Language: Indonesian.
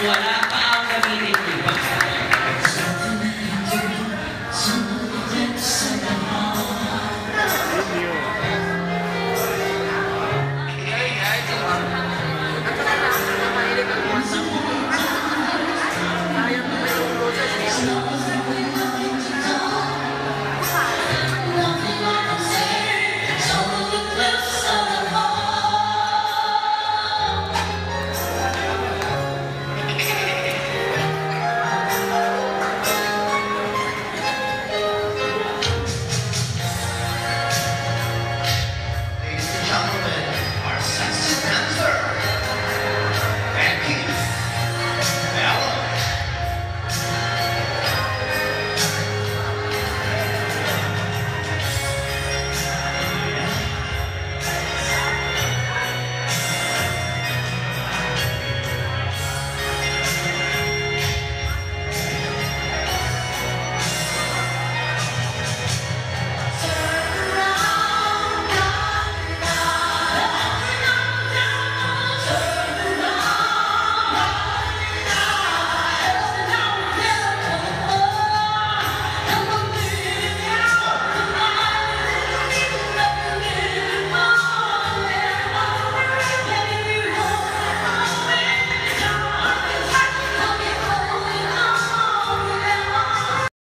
semuanya. Ini.